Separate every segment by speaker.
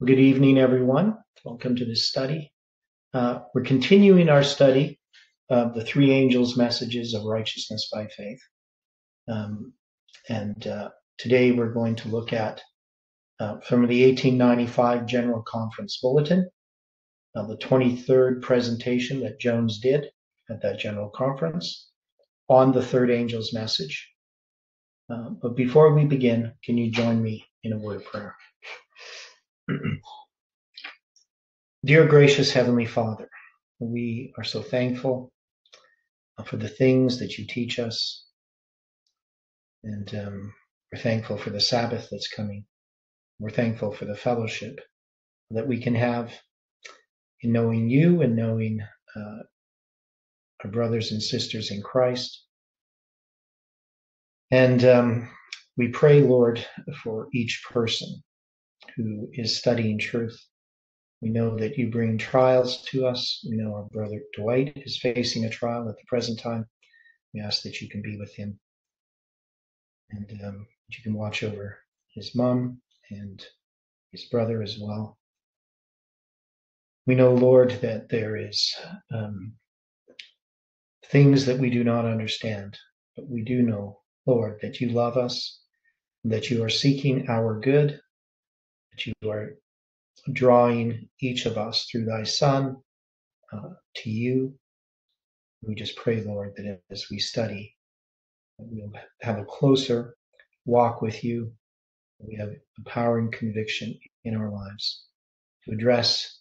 Speaker 1: Well, good evening, everyone. Welcome to this study. Uh, we're continuing our study of the three angels' messages of righteousness by faith. Um, and uh, today we're going to look at uh, from the 1895 General Conference Bulletin, uh, the 23rd presentation that Jones did at that General Conference on the third angel's message. Uh, but before we begin, can you join me in a word of prayer? Dear gracious Heavenly Father, we are so thankful for the things that you teach us. And um, we're thankful for the Sabbath that's coming. We're thankful for the fellowship that we can have in knowing you and knowing uh, our brothers and sisters in Christ. And um, we pray, Lord, for each person who is studying truth. We know that you bring trials to us. We know our brother Dwight is facing a trial at the present time. We ask that you can be with him and um, you can watch over his mom and his brother as well. We know, Lord, that there is um, things that we do not understand, but we do know, Lord, that you love us, that you are seeking our good, that you are drawing each of us through thy Son uh, to you. We just pray, Lord, that as we study, we'll have a closer walk with you. We have empowering conviction in our lives to address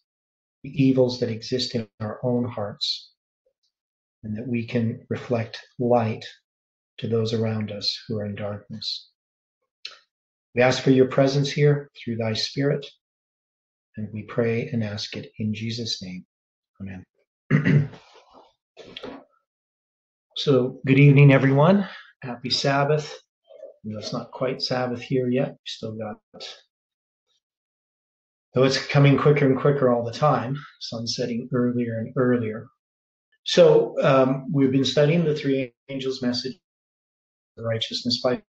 Speaker 1: the evils that exist in our own hearts, and that we can reflect light to those around us who are in darkness. We ask for your presence here through thy Spirit, and we pray and ask it in Jesus' name. Amen. so, good evening, everyone. Happy Sabbath. It's not quite Sabbath here yet. We still got, though it's coming quicker and quicker all the time, sun setting earlier and earlier. So, um, we've been studying the three angels' message, righteousness by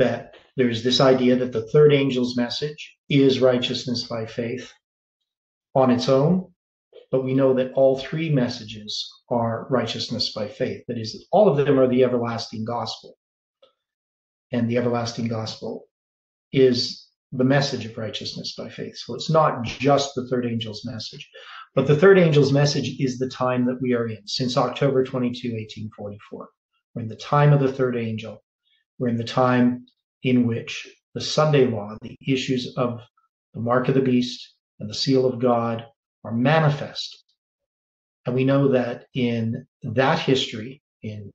Speaker 1: that there's this idea that the third angel's message is righteousness by faith on its own, but we know that all three messages are righteousness by faith. That is, all of them are the everlasting gospel. And the everlasting gospel is the message of righteousness by faith. So it's not just the third angel's message, but the third angel's message is the time that we are in since October 22, 1844. We're in the time of the third angel. We're in the time in which the Sunday law, the issues of the mark of the beast and the seal of God are manifest. And we know that in that history, in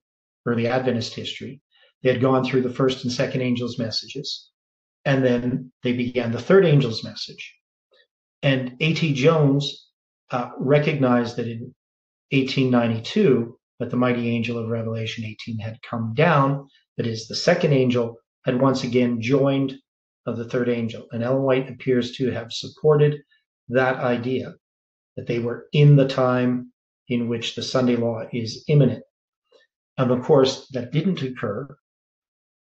Speaker 1: early Adventist history, they had gone through the first and second angel's messages, and then they began the third angel's message. And A.T. Jones uh, recognized that in 1892, that the mighty angel of Revelation 18 had come down that is, the second angel had once again joined of the third angel. And Ellen White appears to have supported that idea that they were in the time in which the Sunday law is imminent. And of course, that didn't occur.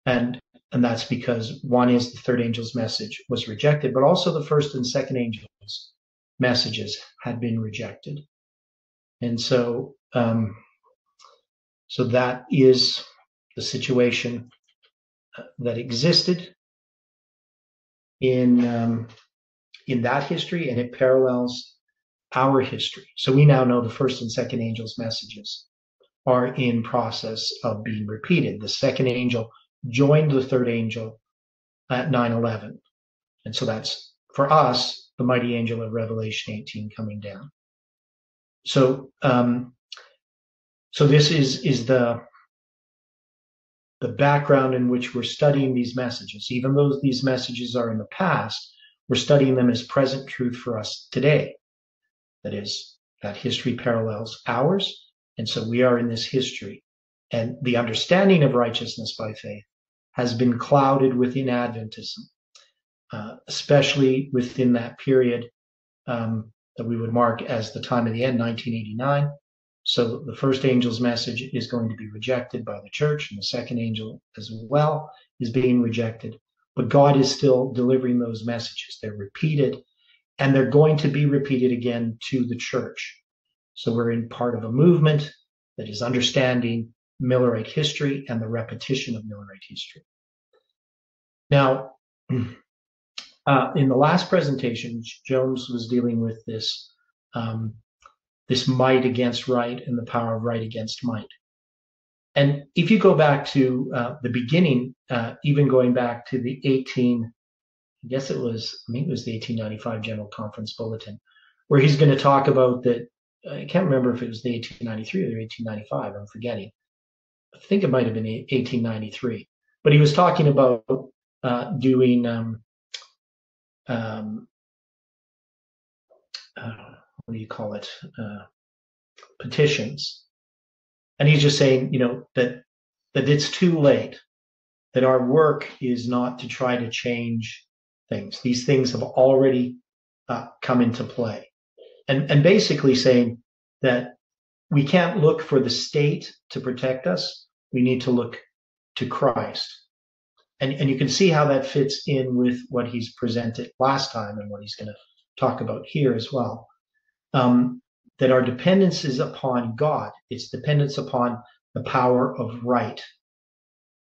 Speaker 1: And, and that's because one is the third angel's message was rejected, but also the first and second angel's messages had been rejected. And so, um, so that is the situation uh, that existed in um, in that history, and it parallels our history. So we now know the first and second angels' messages are in process of being repeated. The second angel joined the third angel at 9/11, and so that's for us the mighty angel of Revelation 18 coming down. So um, so this is is the the background in which we're studying these messages. Even though these messages are in the past, we're studying them as present truth for us today. That is, that history parallels ours. And so we are in this history. And the understanding of righteousness by faith has been clouded within Adventism, uh, especially within that period um, that we would mark as the time of the end, 1989, so the first angel's message is going to be rejected by the church, and the second angel as well is being rejected. but God is still delivering those messages. They're repeated and they're going to be repeated again to the church. So we're in part of a movement that is understanding Millerite history and the repetition of Millerite history. Now, uh, in the last presentation, Jones was dealing with this um, this might against right and the power of right against might. And if you go back to uh, the beginning, uh, even going back to the 18, I guess it was, I think it was the 1895 General Conference Bulletin, where he's going to talk about that. I can't remember if it was the 1893 or the 1895. I'm forgetting. I think it might have been 1893. But he was talking about uh, doing um, um, uh, what do you call it? Uh, petitions. And he's just saying, you know, that that it's too late, that our work is not to try to change things. These things have already uh, come into play. And, and basically saying that we can't look for the state to protect us. We need to look to Christ. And, and you can see how that fits in with what he's presented last time and what he's going to talk about here as well. Um, that our dependence is upon God. It's dependence upon the power of right.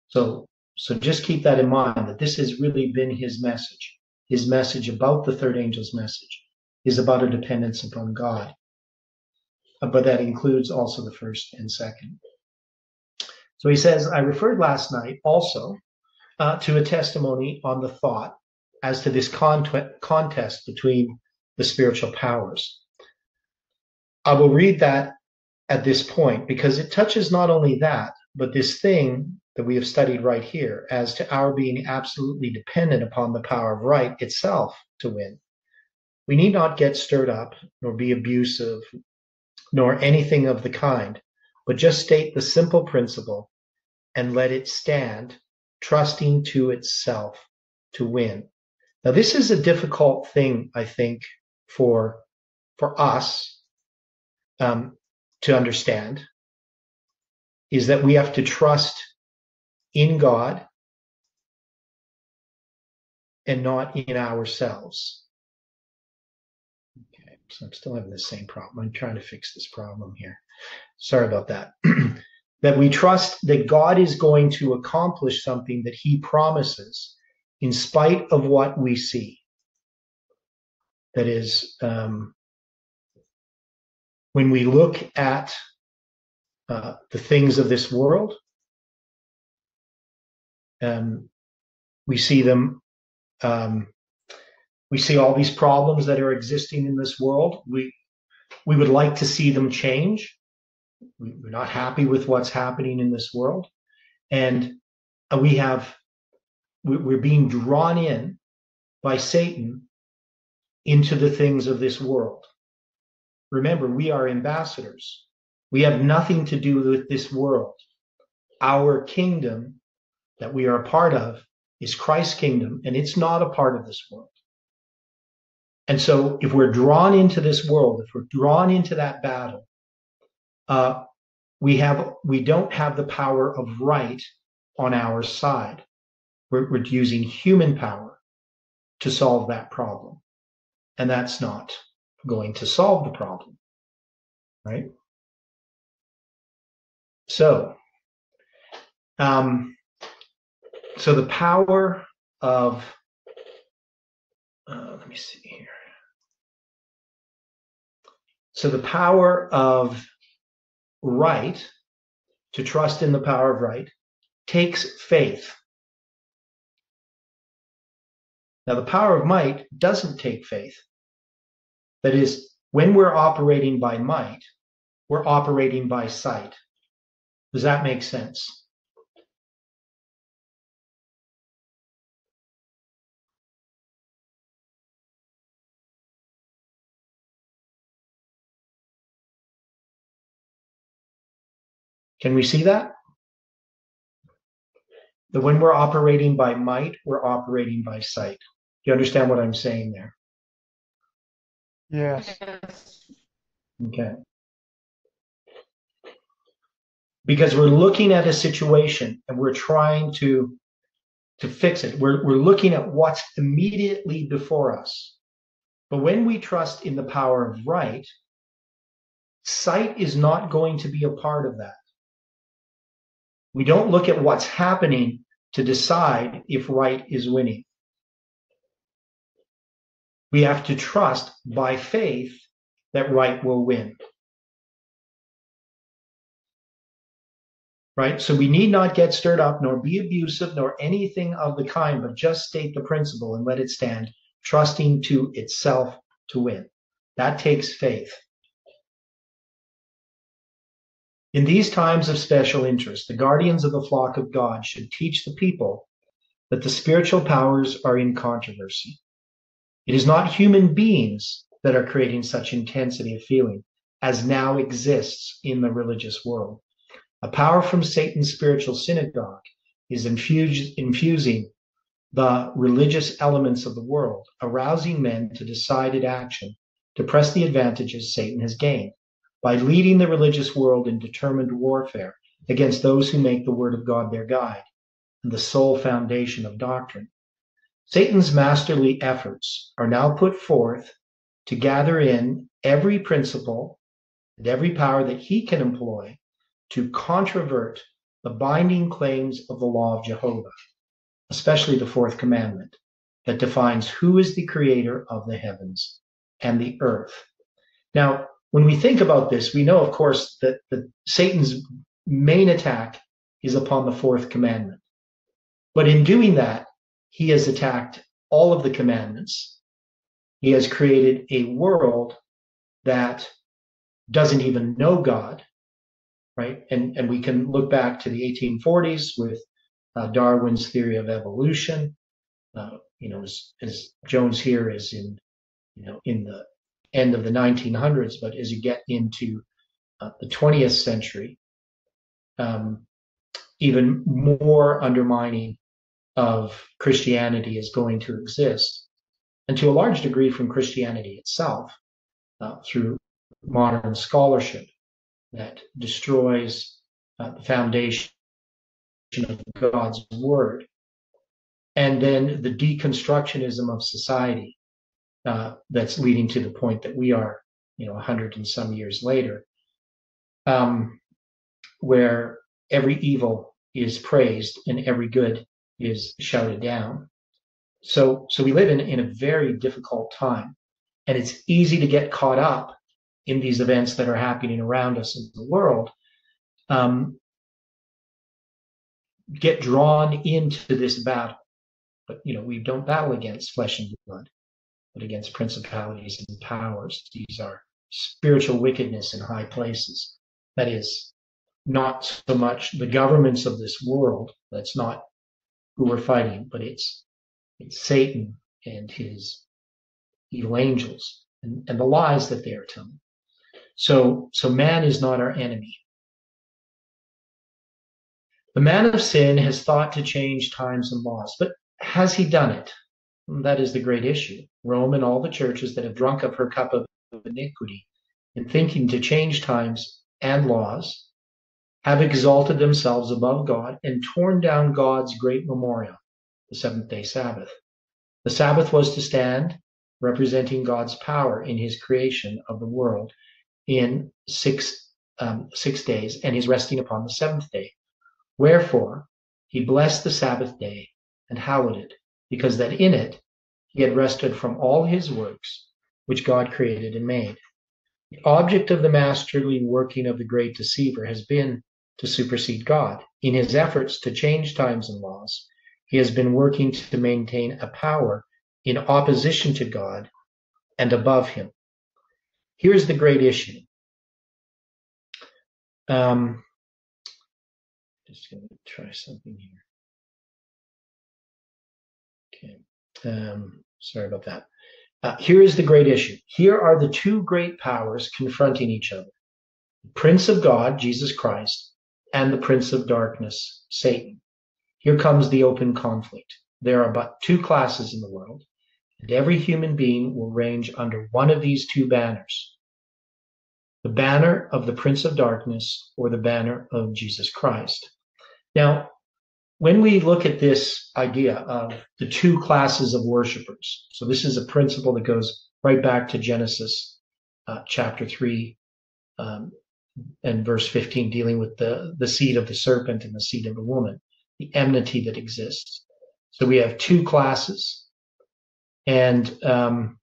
Speaker 1: So, so just keep that in mind that this has really been his message. His message about the third angel's message is about a dependence upon God. Uh, but that includes also the first and second. So he says, I referred last night also uh, to a testimony on the thought as to this cont- contest between the spiritual powers. I will read that at this point because it touches not only that, but this thing that we have studied right here as to our being absolutely dependent upon the power of right itself to win. We need not get stirred up, nor be abusive, nor anything of the kind, but just state the simple principle and let it stand, trusting to itself to win. Now, this is a difficult thing, I think, for, for us um, to understand is that we have to trust in God and not in ourselves. Okay, so I'm still having the same problem. I'm trying to fix this problem here. Sorry about that. that we trust that God is going to accomplish something that he promises in spite of what we see. That is, um, when we look at uh, the things of this world, um, we see them. Um, we see all these problems that are existing in this world. We we would like to see them change. We're not happy with what's happening in this world, and uh, we have we're being drawn in by Satan into the things of this world. Remember, we are ambassadors. We have nothing to do with this world. Our kingdom that we are a part of is Christ's kingdom, and it's not a part of this world. And so, if we're drawn into this world, if we're drawn into that battle, uh, we have we don't have the power of right on our side. We're, we're using human power to solve that problem, and that's not going to solve the problem, right? So, um, so the power of, uh, let me see here. So the power of right, to trust in the power of right, takes faith. Now, the power of might doesn't take faith. That is, when we're operating by might, we're operating by sight. Does that make sense? Can we see that? That when we're operating by might, we're operating by sight. Do you understand what I'm saying there?
Speaker 2: Yes.
Speaker 1: Okay. Because we're looking at a situation and we're trying to to fix it. We're, we're looking at what's immediately before us. But when we trust in the power of right, sight is not going to be a part of that. We don't look at what's happening to decide if right is winning. We have to trust by faith that right will win. Right? So we need not get stirred up, nor be abusive, nor anything of the kind, but just state the principle and let it stand, trusting to itself to win. That takes faith. In these times of special interest, the guardians of the flock of God should teach the people that the spiritual powers are in controversy. It is not human beings that are creating such intensity of feeling as now exists in the religious world. A power from Satan's spiritual synagogue is infusing the religious elements of the world, arousing men to decided action to press the advantages Satan has gained by leading the religious world in determined warfare against those who make the Word of God their guide and the sole foundation of doctrine. Satan's masterly efforts are now put forth to gather in every principle and every power that he can employ to controvert the binding claims of the law of Jehovah, especially the fourth commandment that defines who is the creator of the heavens and the earth. Now, when we think about this, we know, of course, that, that Satan's main attack is upon the fourth commandment. But in doing that, he has attacked all of the commandments. He has created a world that doesn't even know God, right? And, and we can look back to the 1840s with uh, Darwin's theory of evolution. Uh, you know, as, as Jones here is in, you know, in the end of the 1900s, but as you get into uh, the 20th century, um, even more undermining of Christianity is going to exist, and to a large degree from Christianity itself, uh, through modern scholarship that destroys uh, the foundation of God's word. And then the deconstructionism of society uh, that's leading to the point that we are, you know, a hundred and some years later, um, where every evil is praised and every good is shouted down. So, so we live in, in a very difficult time, and it's easy to get caught up in these events that are happening around us in the world. Um, get drawn into this battle. But you know, we don't battle against flesh and blood but against principalities and powers. These are spiritual wickedness in high places. That is not so much the governments of this world. That's not who we're fighting, but it's it's Satan and his evil angels and, and the lies that they are telling. So so man is not our enemy. The man of sin has thought to change times and laws, but has he done it? Hmm, that is the great issue. Rome and all the churches that have drunk of her cup of iniquity in thinking to change times and laws have exalted themselves above God and torn down God's great memorial, the seventh day Sabbath. The Sabbath was to stand representing God's power in his creation of the world in six, um, six days and his resting upon the seventh day. Wherefore, he blessed the Sabbath day and hallowed it because that in it he had rested from all his works which God created and made. The object of the masterly working of the great deceiver has been to supersede God. In his efforts to change times and laws, he has been working to maintain a power in opposition to God and above him. Here's the great issue. Um, just going to try something here. Um, sorry about that. Uh, here is the great issue. Here are the two great powers confronting each other the Prince of God, Jesus Christ, and the Prince of Darkness, Satan. Here comes the open conflict. There are but two classes in the world, and every human being will range under one of these two banners the banner of the Prince of Darkness or the banner of Jesus Christ. Now, when we look at this idea of the two classes of worshipers, so this is a principle that goes right back to Genesis uh, chapter 3 um, and verse 15, dealing with the, the seed of the serpent and the seed of the woman, the enmity that exists. So we have two classes, and um,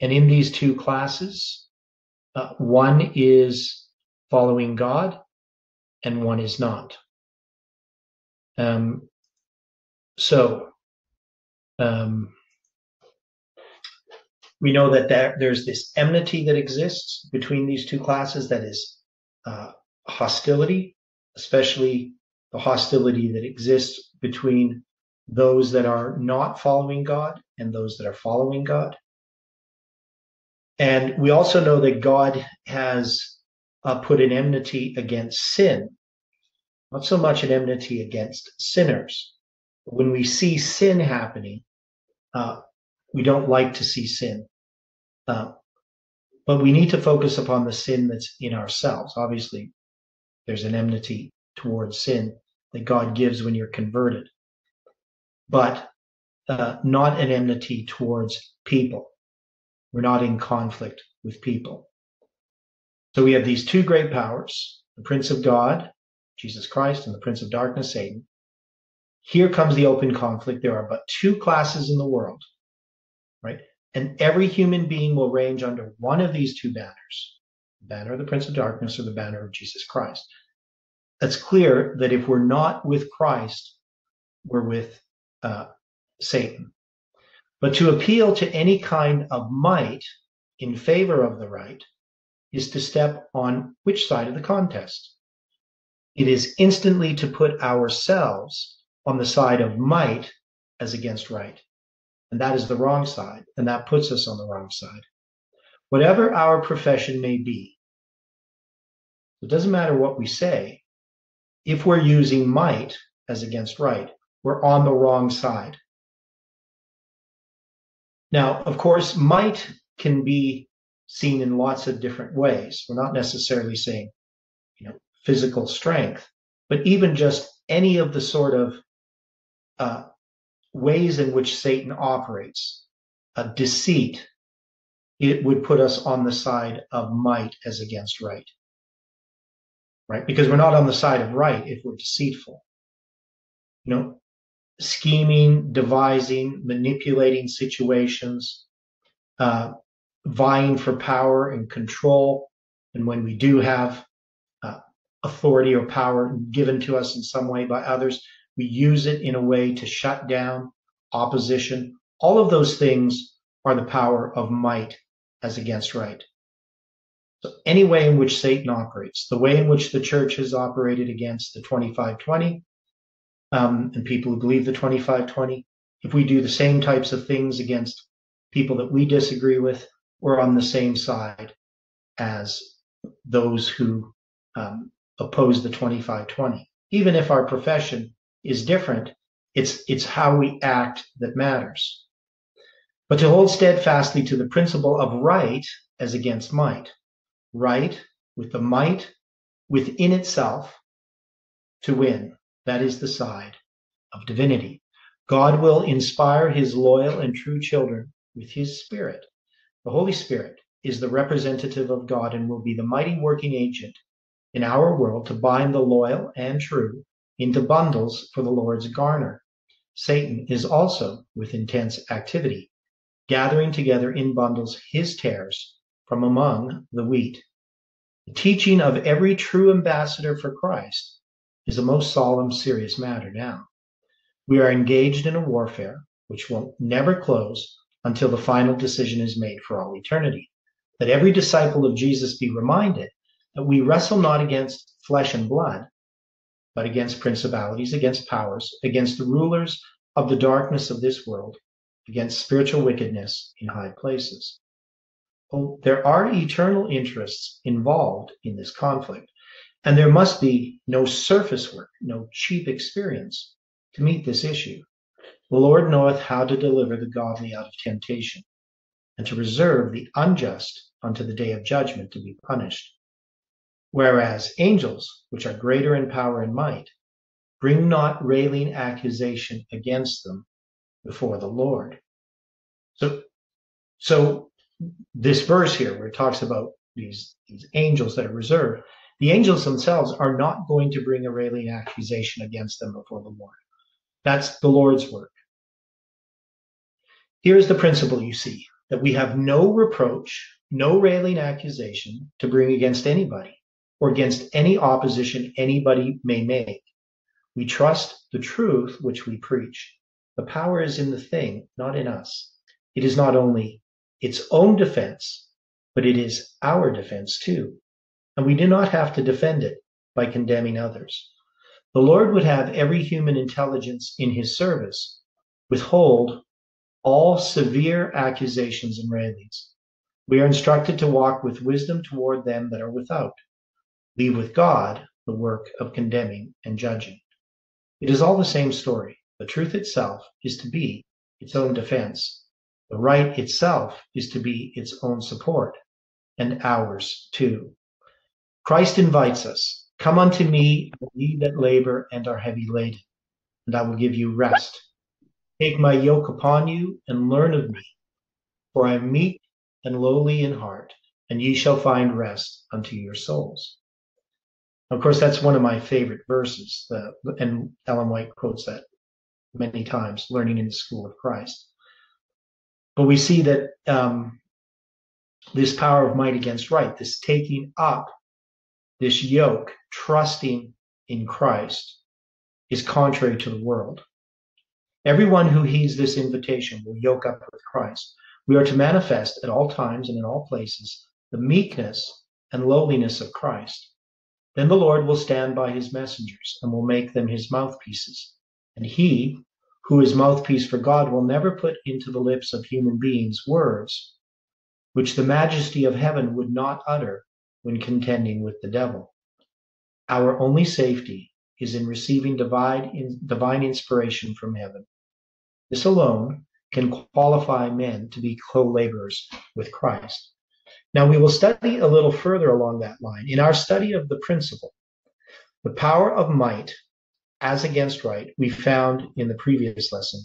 Speaker 1: and in these two classes, uh, one is following God, and one is not. Um, so um, we know that there, there's this enmity that exists between these two classes that is uh, hostility, especially the hostility that exists between those that are not following God and those that are following God. And we also know that God has uh, put an enmity against sin not so much an enmity against sinners. When we see sin happening, uh, we don't like to see sin. Uh, but we need to focus upon the sin that's in ourselves. Obviously, there's an enmity towards sin that God gives when you're converted, but uh, not an enmity towards people. We're not in conflict with people. So we have these two great powers, the Prince of God Jesus Christ and the prince of darkness, Satan. Here comes the open conflict. There are but two classes in the world, right? And every human being will range under one of these two banners the banner of the prince of darkness or the banner of Jesus Christ. It's clear that if we're not with Christ, we're with uh, Satan. But to appeal to any kind of might in favor of the right is to step on which side of the contest? It is instantly to put ourselves on the side of might as against right. And that is the wrong side, and that puts us on the wrong side. Whatever our profession may be, it doesn't matter what we say. If we're using might as against right, we're on the wrong side. Now, of course, might can be seen in lots of different ways. We're not necessarily saying you know, physical strength, but even just any of the sort of uh, ways in which Satan operates, a deceit, it would put us on the side of might as against right. Right? Because we're not on the side of right if we're deceitful. You know, scheming, devising, manipulating situations, uh, vying for power and control. And when we do have authority or power given to us in some way by others. We use it in a way to shut down opposition. All of those things are the power of might as against right. So any way in which Satan operates, the way in which the church has operated against the 2520, um, and people who believe the 2520, if we do the same types of things against people that we disagree with, we're on the same side as those who um, oppose the 2520. Even if our profession is different, it's, it's how we act that matters. But to hold steadfastly to the principle of right as against might, right with the might within itself to win, that is the side of divinity. God will inspire his loyal and true children with his spirit. The Holy Spirit is the representative of God and will be the mighty working agent in our world to bind the loyal and true into bundles for the Lord's garner. Satan is also, with intense activity, gathering together in bundles his tares from among the wheat. The teaching of every true ambassador for Christ is a most solemn, serious matter now. We are engaged in a warfare which will never close until the final decision is made for all eternity. Let every disciple of Jesus be reminded that we wrestle not against flesh and blood, but against principalities, against powers, against the rulers of the darkness of this world, against spiritual wickedness in high places. Oh, there are eternal interests involved in this conflict, and there must be no surface work, no cheap experience to meet this issue. The Lord knoweth how to deliver the godly out of temptation, and to reserve the unjust unto the day of judgment to be punished. Whereas angels, which are greater in power and might, Bring not railing accusation against them before the Lord. So, so this verse here where it talks about these, these angels that are reserved, the angels themselves are not going to bring a railing accusation against them before the Lord. That's the Lord's work. Here's the principle you see that we have no reproach, no railing accusation to bring against anybody or against any opposition anybody may make. We trust the truth which we preach. The power is in the thing, not in us. It is not only its own defense, but it is our defense too. And we do not have to defend it by condemning others. The Lord would have every human intelligence in his service withhold all severe accusations and railings. We are instructed to walk with wisdom toward them that are without. Leave with God the work of condemning and judging. It is all the same story. The truth itself is to be its own defense. The right itself is to be its own support, and ours too. Christ invites us, Come unto me, ye that labor and are heavy laden, and I will give you rest. Take my yoke upon you and learn of me, for I am meek and lowly in heart, and ye shall find rest unto your souls. Of course, that's one of my favorite verses, uh, and Ellen White quotes that many times, learning in the school of Christ. But we see that um, this power of might against right, this taking up this yoke, trusting in Christ, is contrary to the world. Everyone who heeds this invitation will yoke up with Christ. We are to manifest at all times and in all places the meekness and lowliness of Christ. Then the Lord will stand by his messengers and will make them his mouthpieces. And he, who is mouthpiece for God, will never put into the lips of human beings words which the majesty of heaven would not utter when contending with the devil. Our only safety is in receiving divine, divine inspiration from heaven. This alone can qualify men to be co laborers with Christ. Now, we will study a little further along that line. In our study of the principle, the power of might as against right, we found in the previous lesson,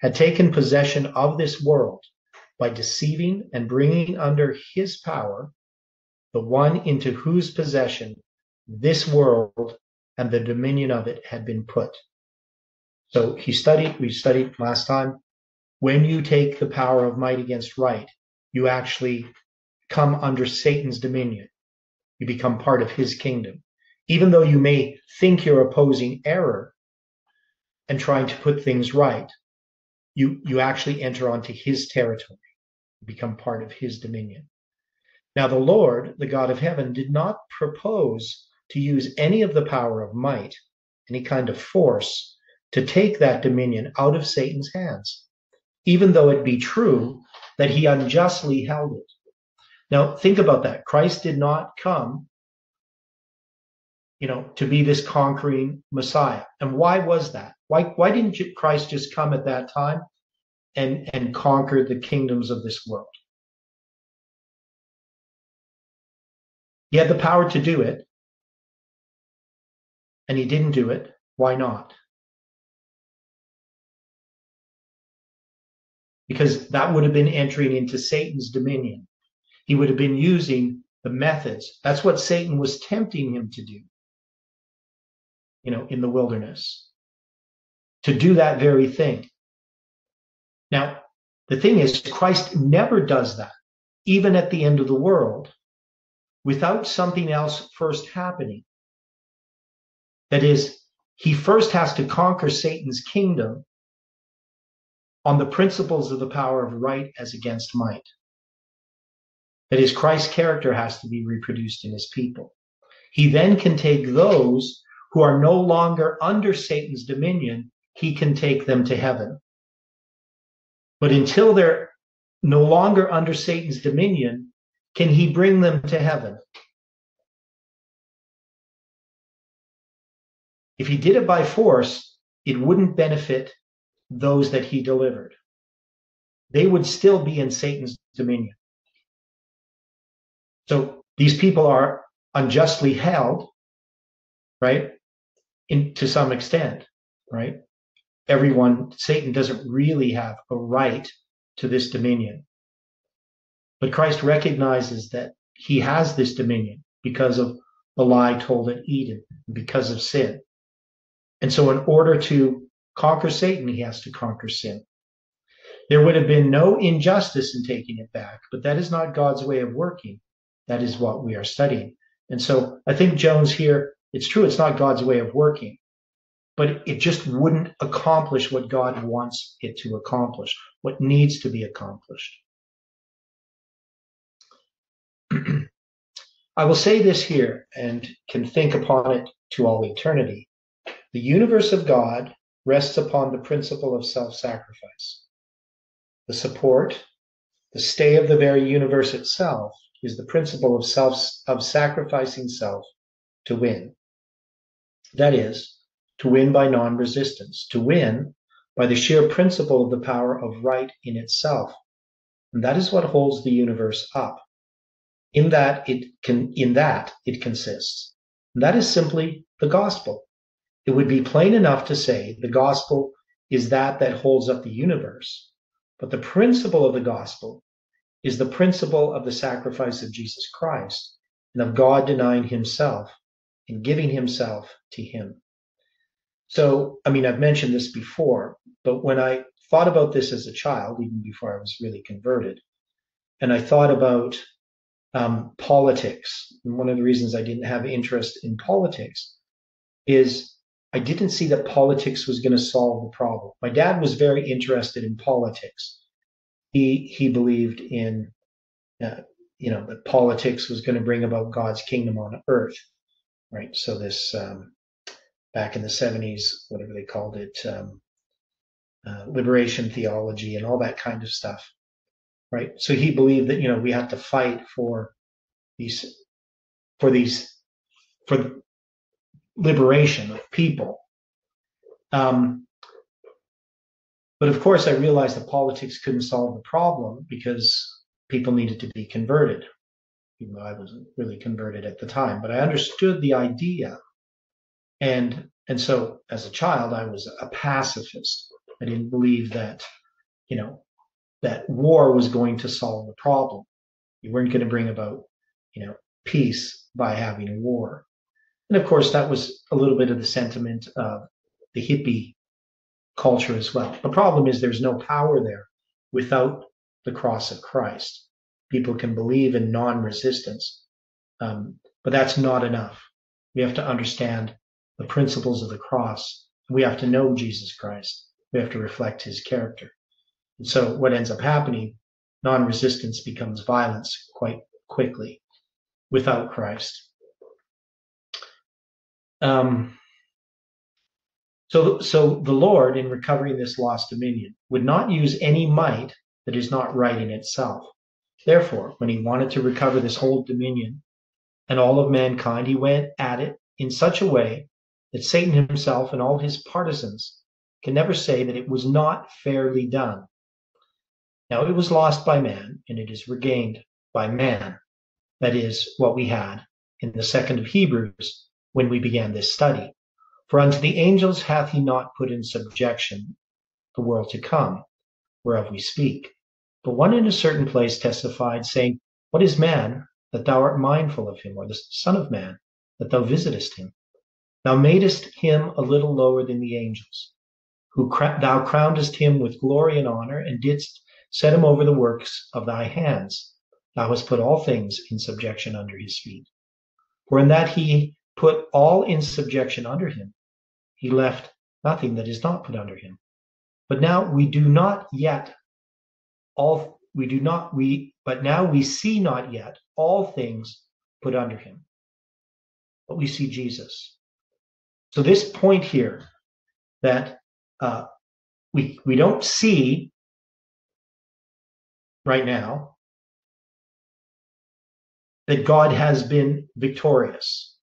Speaker 1: had taken possession of this world by deceiving and bringing under his power the one into whose possession this world and the dominion of it had been put. So he studied, we studied last time, when you take the power of might against right, you actually come under Satan's dominion. You become part of his kingdom. Even though you may think you're opposing error and trying to put things right, you, you actually enter onto his territory, you become part of his dominion. Now, the Lord, the God of heaven, did not propose to use any of the power of might, any kind of force, to take that dominion out of Satan's hands, even though it be true that he unjustly held it. Now, think about that. Christ did not come, you know, to be this conquering Messiah. And why was that? Why, why didn't Christ just come at that time and, and conquer the kingdoms of this world? He had the power to do it, and he didn't do it. Why not? Because that would have been entering into Satan's dominion. He would have been using the methods. That's what Satan was tempting him to do, you know, in the wilderness, to do that very thing. Now, the thing is, Christ never does that, even at the end of the world, without something else first happening. That is, he first has to conquer Satan's kingdom on the principles of the power of right as against might. That is, Christ's character has to be reproduced in his people. He then can take those who are no longer under Satan's dominion, he can take them to heaven. But until they're no longer under Satan's dominion, can he bring them to heaven? If he did it by force, it wouldn't benefit those that he delivered. They would still be in Satan's dominion. So these people are unjustly held, right? in, to some extent, right? Everyone, Satan doesn't really have a right to this dominion. But Christ recognizes that he has this dominion because of the lie told at Eden, because of sin. And so, in order to conquer Satan, he has to conquer sin. There would have been no injustice in taking it back, but that is not God's way of working. That is what we are studying. And so I think Jones here, it's true, it's not God's way of working, but it just wouldn't accomplish what God wants it to accomplish, what needs to be accomplished. I will say this here and can think upon it to all eternity. The universe of God rests upon the principle of self sacrifice. The support, the stay of the very universe itself is the principle of self of sacrificing self to win. That is, to win by non-resistance, to win by the sheer principle of the power of right in itself. And that is what holds the universe up. In that it can in that it consists. And that is simply the gospel. It would be plain enough to say the gospel is that that holds up the universe. But the principle of the gospel is the principle of the sacrifice of Jesus Christ and of God denying himself and giving himself to him. So, I mean, I've mentioned this before, but when I thought about this as a child, even before I was really converted, and I thought about um, politics, and one of the reasons I didn't have interest in politics is I didn't see that politics was going to solve the problem. My dad was very interested in politics he he believed in uh, you know that politics was going to bring about God's kingdom on earth, right? So this um, back in the seventies, whatever they called it, um, uh, liberation theology and all that kind of stuff, right? So he believed that you know we had to fight for these for these for liberation of people. Um, but of course, I realized that politics couldn't solve the problem because people needed to be converted, even though I wasn't really converted at the time. But I understood the idea. And, and so as a child, I was a pacifist. I didn't believe that, you know, that war was going to solve the problem. You weren't going to bring about, you know, peace by having war. And of course, that was a little bit of the sentiment of the hippie culture as well. The problem is there's no power there without the cross of Christ. People can believe in non resistance, um, but that's not enough. We have to understand the principles of the cross. We have to know Jesus Christ. We have to reflect his character. And so what ends up happening, non resistance becomes violence quite quickly without Christ. Um, so, so the Lord, in recovering this lost dominion, would not use any might that is not right in itself. Therefore, when he wanted to recover this whole dominion and all of mankind, he went at it in such a way that Satan himself and all his partisans can never say that it was not fairly done. Now it was lost by man, and it is regained by man. That is what we had in the second of Hebrews when we began this study. For unto the angels hath he not put in subjection the world to come, whereof we speak. But one in a certain place testified, saying, What is man, that thou art mindful of him, or the Son of Man, that thou visitest him? Thou madest him a little lower than the angels, who thou crownedest him with glory and honor, and didst set him over the works of thy hands. Thou hast put all things in subjection under his feet. For in that he put all in subjection under him, he left nothing that is not put under him. But now we do not yet all we do not we but now we see not yet all things put under him. But we see Jesus. So this point here that uh, we we don't see right now that God has been victorious.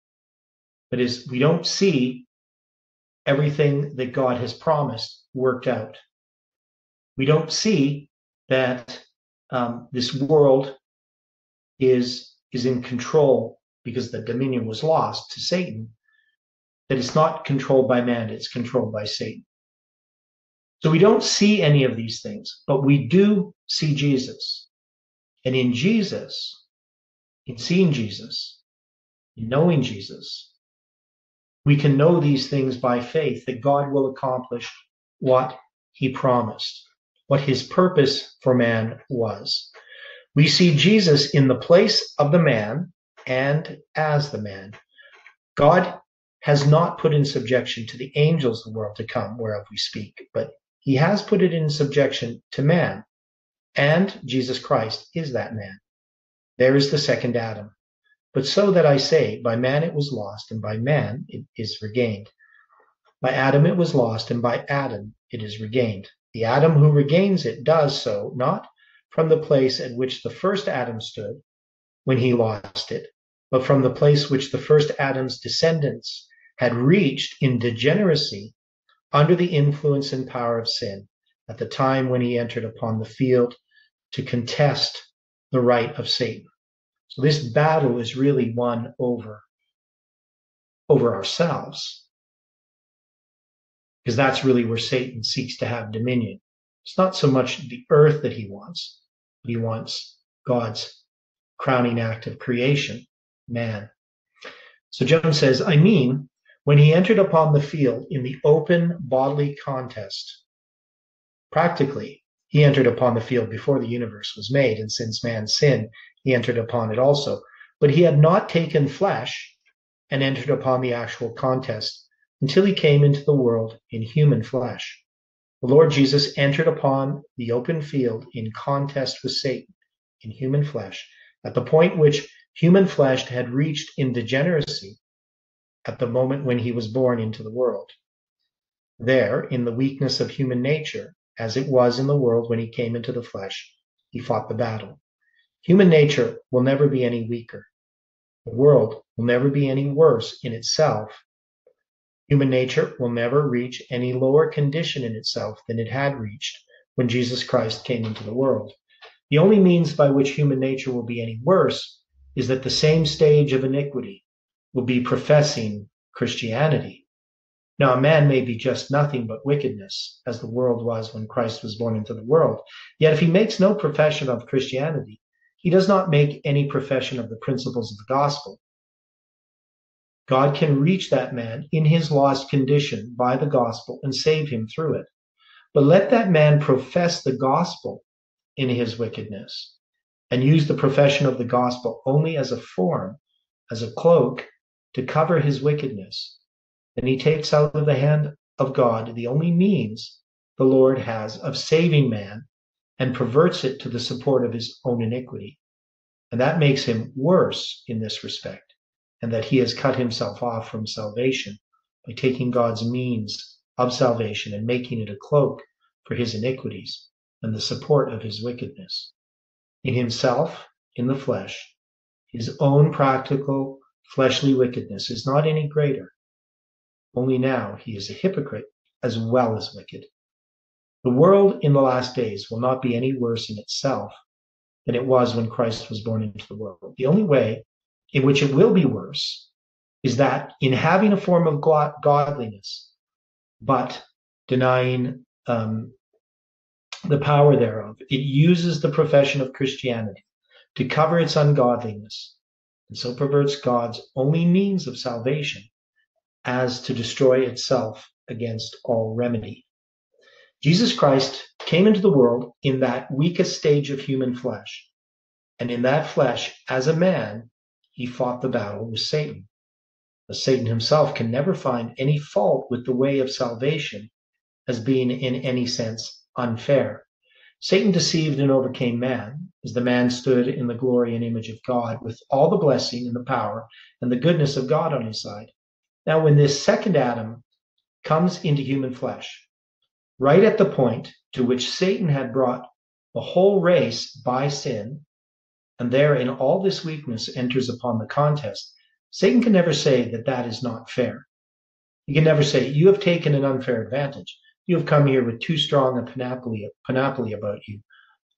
Speaker 1: That is, we don't see everything that God has promised worked out. We don't see that um, this world is is in control because the dominion was lost to Satan. that it's not controlled by man, it's controlled by Satan. So we don't see any of these things, but we do see Jesus. And in Jesus, in seeing Jesus, in knowing Jesus, we can know these things by faith that God will accomplish what he promised, what his purpose for man was. We see Jesus in the place of the man and as the man. God has not put in subjection to the angels the world to come, whereof we speak, but he has put it in subjection to man. And Jesus Christ is that man. There is the second Adam. But so that I say, by man it was lost, and by man it is regained. By Adam it was lost, and by Adam it is regained. The Adam who regains it does so not from the place at which the first Adam stood when he lost it, but from the place which the first Adam's descendants had reached in degeneracy under the influence and power of sin at the time when he entered upon the field to contest the right of Satan. So this battle is really won over over ourselves. Because that's really where Satan seeks to have dominion. It's not so much the earth that he wants, but he wants God's crowning act of creation, man. So John says, I mean, when he entered upon the field in the open bodily contest, practically, he entered upon the field before the universe was made, and since man sinned, he entered upon it also. But he had not taken flesh and entered upon the actual contest until he came into the world in human flesh. The Lord Jesus entered upon the open field in contest with Satan in human flesh at the point which human flesh had reached in degeneracy at the moment when he was born into the world. There, in the weakness of human nature, as it was in the world when he came into the flesh, he fought the battle. Human nature will never be any weaker. The world will never be any worse in itself. Human nature will never reach any lower condition in itself than it had reached when Jesus Christ came into the world. The only means by which human nature will be any worse is that the same stage of iniquity will be professing Christianity. Now, a man may be just nothing but wickedness, as the world was when Christ was born into the world. Yet, if he makes no profession of Christianity, he does not make any profession of the principles of the gospel. God can reach that man in his lost condition by the gospel and save him through it. But let that man profess the gospel in his wickedness and use the profession of the gospel only as a form, as a cloak to cover his wickedness. Then he takes out of the hand of God the only means the Lord has of saving man and perverts it to the support of his own iniquity. And that makes him worse in this respect, and that he has cut himself off from salvation by taking God's means of salvation and making it a cloak for his iniquities and the support of his wickedness. In himself, in the flesh, his own practical fleshly wickedness is not any greater. Only now he is a hypocrite as well as wicked. The world in the last days will not be any worse in itself than it was when Christ was born into the world. The only way in which it will be worse is that in having a form of godliness, but denying um, the power thereof, it uses the profession of Christianity to cover its ungodliness, and so perverts God's only means of salvation as to destroy itself against all remedy. Jesus Christ came into the world in that weakest stage of human flesh. And in that flesh, as a man, he fought the battle with Satan. But Satan himself can never find any fault with the way of salvation as being in any sense unfair. Satan deceived and overcame man as the man stood in the glory and image of God with all the blessing and the power and the goodness of God on his side. Now, when this second Adam comes into human flesh, right at the point to which Satan had brought the whole race by sin, and there in all this weakness enters upon the contest, Satan can never say that that is not fair. He can never say, You have taken an unfair advantage. You have come here with too strong a panoply, panoply about you,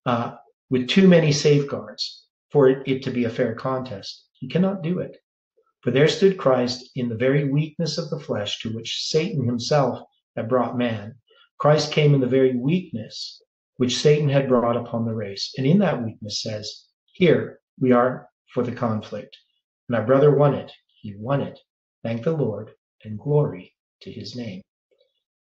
Speaker 1: uh, with too many safeguards for it, it to be a fair contest. He cannot do it. For there stood Christ in the very weakness of the flesh to which Satan himself had brought man. Christ came in the very weakness which Satan had brought upon the race. And in that weakness says, Here we are for the conflict. And our brother won it. He won it. Thank the Lord and glory to his name.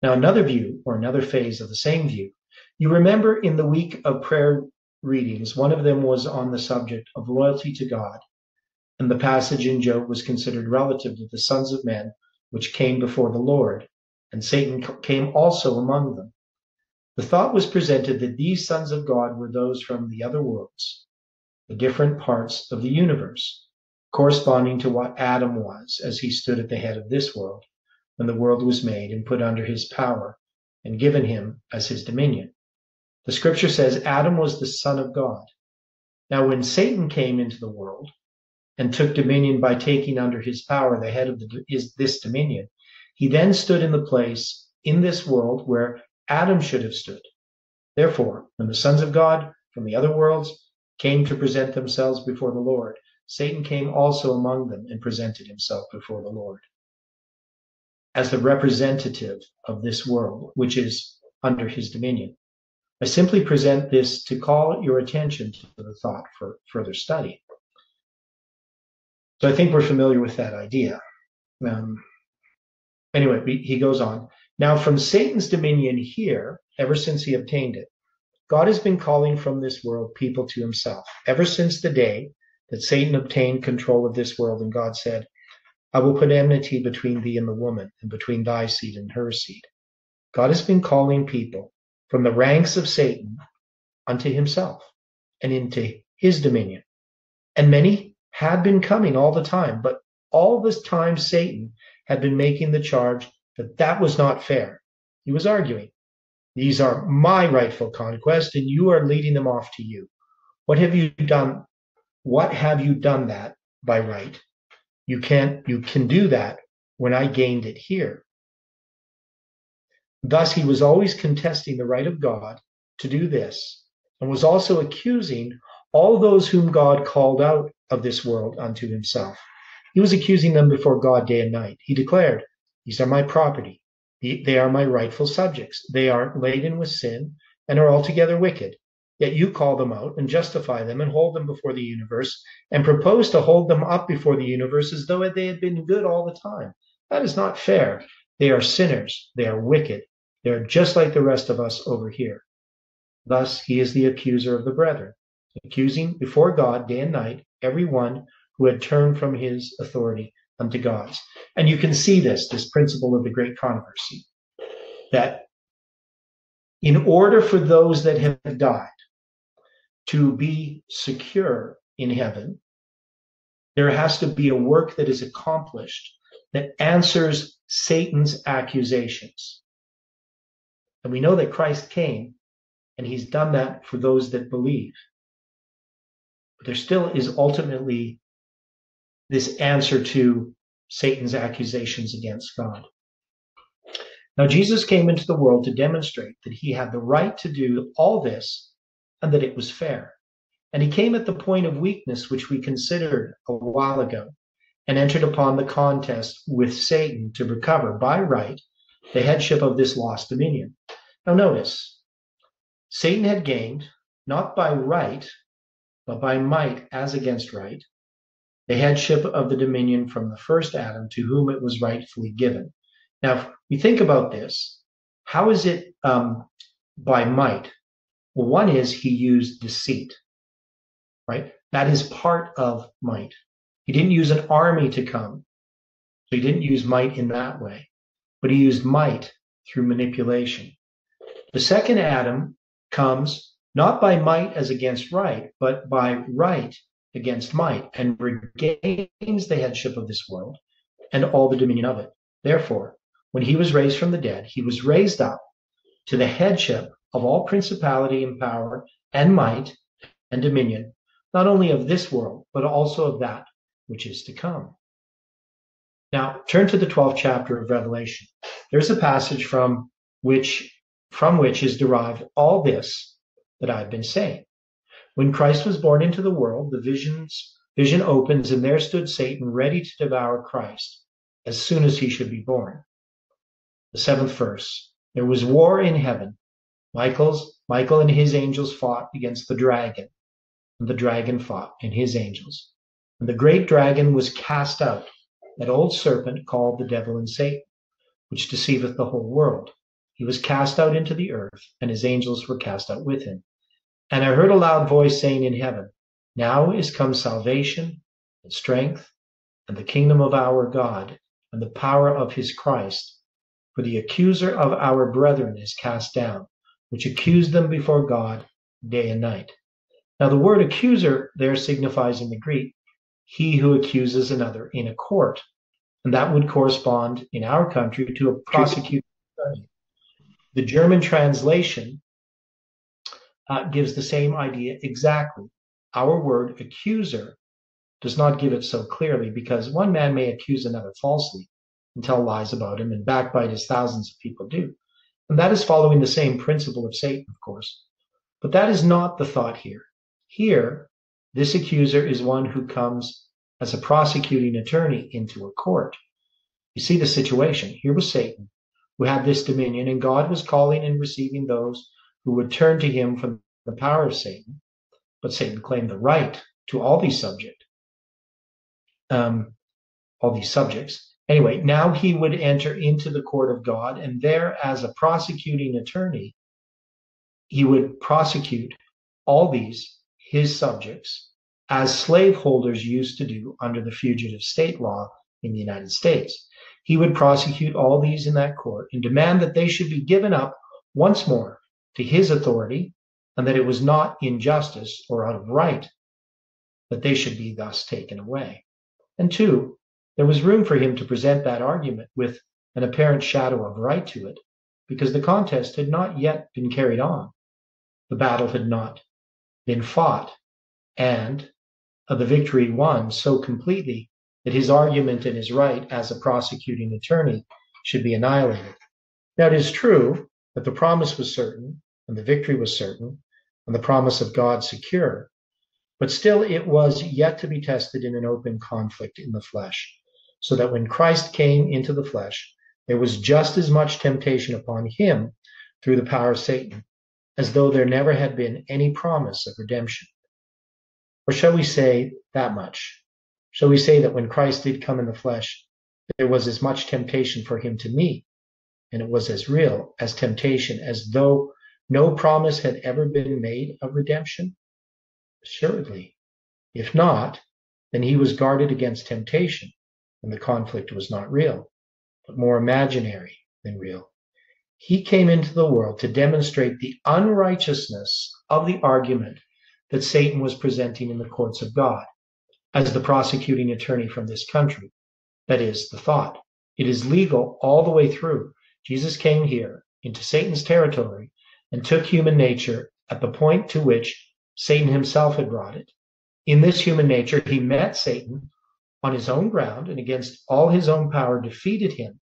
Speaker 1: Now, another view or another phase of the same view. You remember in the week of prayer readings, one of them was on the subject of loyalty to God. And the passage in Job was considered relative to the sons of men which came before the Lord. And Satan came also among them. The thought was presented that these sons of God were those from the other worlds, the different parts of the universe, corresponding to what Adam was as he stood at the head of this world when the world was made and put under his power and given him as his dominion. The scripture says Adam was the son of God. Now, when Satan came into the world and took dominion by taking under his power the head of the, his, this dominion, he then stood in the place in this world where Adam should have stood. Therefore, when the sons of God from the other worlds came to present themselves before the Lord, Satan came also among them and presented himself before the Lord as the representative of this world, which is under his dominion. I simply present this to call your attention to the thought for further study. So I think we're familiar with that idea. Um, anyway, he goes on. Now, from Satan's dominion here, ever since he obtained it, God has been calling from this world people to himself. Ever since the day that Satan obtained control of this world, and God said, I will put enmity between thee and the woman, and between thy seed and her seed. God has been calling people from the ranks of Satan unto himself and into his dominion. And many had been coming all the time, but all this time Satan had been making the charge that that was not fair. He was arguing, these are my rightful conquest and you are leading them off to you. What have you done? What have you done that by right? You can't, you can do that when I gained it here. Thus he was always contesting the right of God to do this, and was also accusing all those whom God called out of this world unto himself. He was accusing them before God day and night. He declared, These are my property. They are my rightful subjects. They are laden with sin and are altogether wicked. Yet you call them out and justify them and hold them before the universe and propose to hold them up before the universe as though they had been good all the time. That is not fair. They are sinners. They are wicked. They are just like the rest of us over here. Thus, he is the accuser of the brethren, accusing before God day and night every one who had turned from his authority unto God's. And you can see this, this principle of the great controversy, that in order for those that have died to be secure in heaven, there has to be a work that is accomplished that answers Satan's accusations. And we know that Christ came and he's done that for those that believe. But there still is ultimately this answer to Satan's accusations against God. Now, Jesus came into the world to demonstrate that he had the right to do all this and that it was fair. And he came at the point of weakness, which we considered a while ago, and entered upon the contest with Satan to recover by right the headship of this lost dominion. Now, notice, Satan had gained, not by right, but by might as against right, the headship of the dominion from the first Adam to whom it was rightfully given. Now, if we think about this, how is it um, by might? Well, one is he used deceit, right? That is part of might. He didn't use an army to come. So he didn't use might in that way, but he used might through manipulation. The second Adam comes not by might as against right, but by right against might and regains the headship of this world and all the dominion of it. Therefore, when he was raised from the dead, he was raised up to the headship of all principality and power and might and dominion, not only of this world, but also of that which is to come. Now, turn to the 12th chapter of Revelation. There's a passage from which from which is derived all this that I've been saying. When Christ was born into the world, the visions Vision opens, and there stood Satan ready to devour Christ as soon as he should be born. The seventh verse. There was war in heaven. Michael's, Michael and his angels fought against the dragon, and the dragon fought and his angels. And the great dragon was cast out, that old serpent called the devil and Satan, which deceiveth the whole world. He was cast out into the earth, and his angels were cast out with him. And I heard a loud voice saying in heaven, Now is come salvation and strength and the kingdom of our God and the power of his Christ. For the accuser of our brethren is cast down, which accused them before God day and night. Now, the word accuser there signifies in the Greek, he who accuses another in a court. And that would correspond in our country to a prosecutor. The German translation uh, gives the same idea exactly. Our word accuser does not give it so clearly because one man may accuse another falsely and tell lies about him and backbite as thousands of people do. And that is following the same principle of Satan, of course. But that is not the thought here. Here, this accuser is one who comes as a prosecuting attorney into a court. You see the situation. Here was Satan, who had this dominion, and God was calling and receiving those who would turn to him from the power of Satan. But Satan claimed the right to all these subject, um, all these subjects. Anyway, now he would enter into the court of God, and there, as a prosecuting attorney, he would prosecute all these his subjects as slaveholders used to do under the fugitive slave law in the United States. He would prosecute all these in that court and demand that they should be given up once more to his authority and that it was not injustice or out of right that they should be thus taken away. And two, there was room for him to present that argument with an apparent shadow of right to it because the contest had not yet been carried on. The battle had not been fought and the victory won so completely that his argument and his right as a prosecuting attorney should be annihilated. Now, it is true that the promise was certain and the victory was certain and the promise of God secure, but still it was yet to be tested in an open conflict in the flesh, so that when Christ came into the flesh, there was just as much temptation upon him through the power of Satan as though there never had been any promise of redemption. Or shall we say that much? Shall we say that when Christ did come in the flesh, there was as much temptation for him to meet, and it was as real as temptation as though no promise had ever been made of redemption? Assuredly. If not, then he was guarded against temptation, and the conflict was not real, but more imaginary than real. He came into the world to demonstrate the unrighteousness of the argument that Satan was presenting in the courts of God as the prosecuting attorney from this country. That is the thought. It is legal all the way through. Jesus came here into Satan's territory and took human nature at the point to which Satan himself had brought it. In this human nature, he met Satan on his own ground and against all his own power defeated him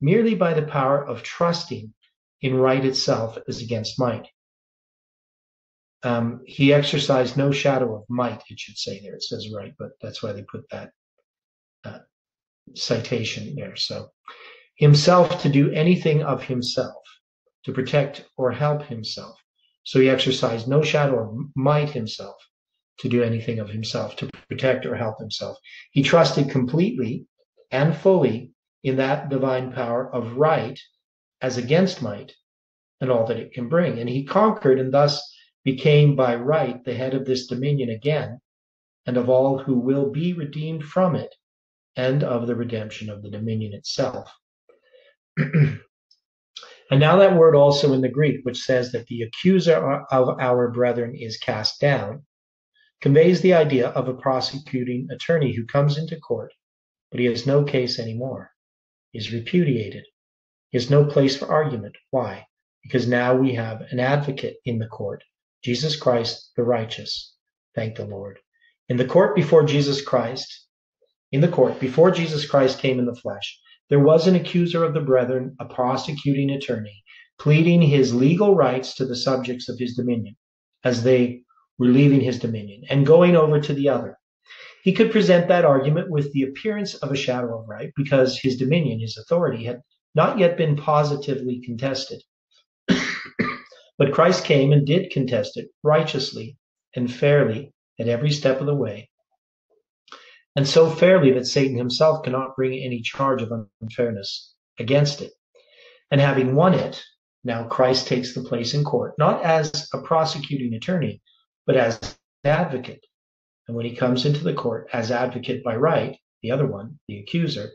Speaker 1: merely by the power of trusting in right itself as against might. Um, he exercised no shadow of might, it should say there. It says right, but that's why they put that uh, citation there. So, himself to do anything of himself, to protect or help himself. So he exercised no shadow of might himself to do anything of himself, to protect or help himself. He trusted completely and fully in that divine power of right as against might and all that it can bring. And he conquered and thus became by right the head of this dominion again, and of all who will be redeemed from it, and of the redemption of the dominion itself. And now that word also in the Greek, which says that the accuser of our brethren is cast down, conveys the idea of a prosecuting attorney who comes into court, but he has no case anymore. Is repudiated. He has no place for argument. Why? Because now we have an advocate in the court Jesus Christ the righteous. Thank the Lord. In the court before Jesus Christ, in the court before Jesus Christ came in the flesh, there was an accuser of the brethren, a prosecuting attorney, pleading his legal rights to the subjects of his dominion as they were leaving his dominion and going over to the other. He could present that argument with the appearance of a shadow of right because his dominion, his authority, had not yet been positively contested. but Christ came and did contest it righteously and fairly at every step of the way, and so fairly that Satan himself cannot bring any charge of unfairness against it. And having won it, now Christ takes the place in court, not as a prosecuting attorney, but as advocate. And when he comes into the court as advocate by right, the other one, the accuser,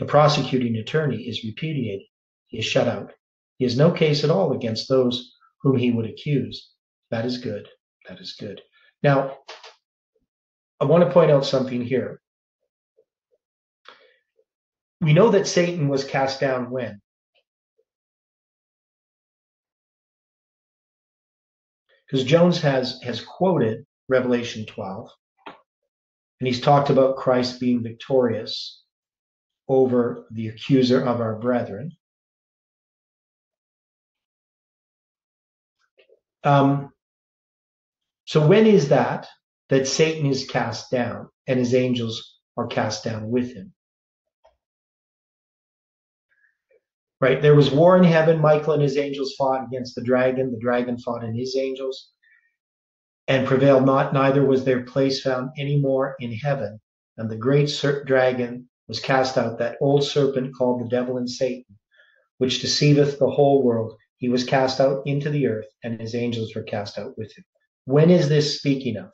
Speaker 1: the prosecuting attorney is repudiated. He is shut out. He has no case at all against those whom he would accuse. That is good. That is good. Now, I want to point out something here. We know that Satan was cast down when? Because Jones has, has quoted Revelation 12, and he's talked about Christ being victorious over the accuser of our brethren. Um, so when is that that Satan is cast down and his angels are cast down with him? Right? There was war in heaven. Michael and his angels fought against the dragon. The dragon fought and his angels and prevailed not. Neither was their place found any more in heaven. And the great dragon was cast out, that old serpent called the devil and Satan, which deceiveth the whole world. He was cast out into the earth, and his angels were cast out with him. When is this speaking of?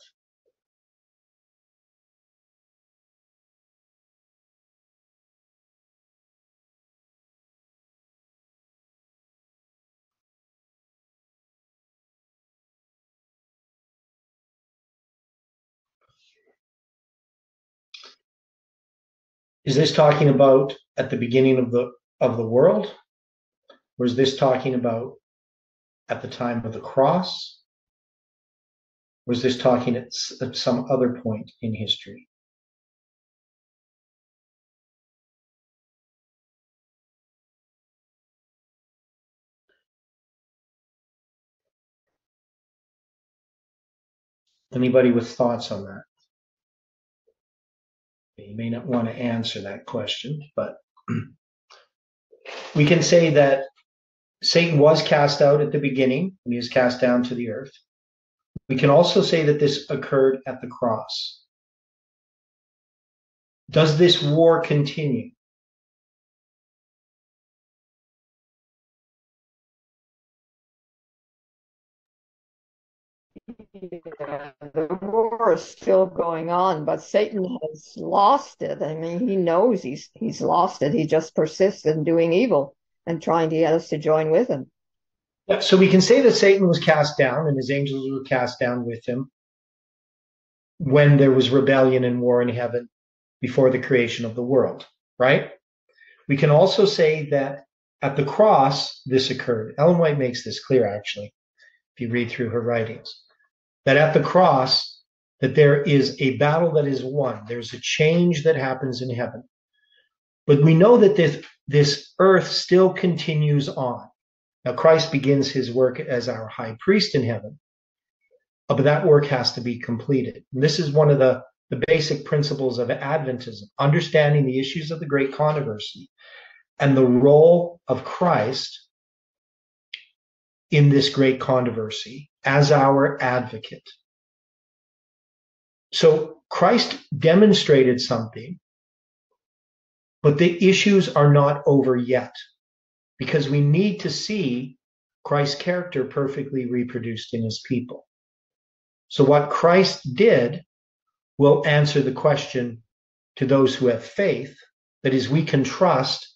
Speaker 1: Is this talking about at the beginning of the of the world? Or is this talking about at the time of the cross? Was this talking at, at some other point in history? Anybody with thoughts on that? You may not want to answer that question, but we can say that Satan was cast out at the beginning he was cast down to the earth. We can also say that this occurred at the cross. Does this war continue?
Speaker 2: The war is still going on, but Satan has lost it. I mean, he knows he's he's lost it. He just persists in doing evil and trying to get us to join with him.
Speaker 1: Yeah, so we can say that Satan was cast down and his angels were cast down with him when there was rebellion and war in heaven before the creation of the world, right? We can also say that at the cross this occurred. Ellen White makes this clear actually, if you read through her writings that at the cross that there is a battle that is won. There's a change that happens in heaven. But we know that this this earth still continues on. Now christ begins his work as our high priest in heaven uh, but that work has to be completed. And this is one of the the basic principles of adventism understanding the issues of the great controversy and the role of christ in this great controversy as our advocate. So Christ demonstrated something, but the issues are not over yet because we need to see Christ's character perfectly reproduced in his people. So what Christ did will answer the question to those who have faith. That is, we can trust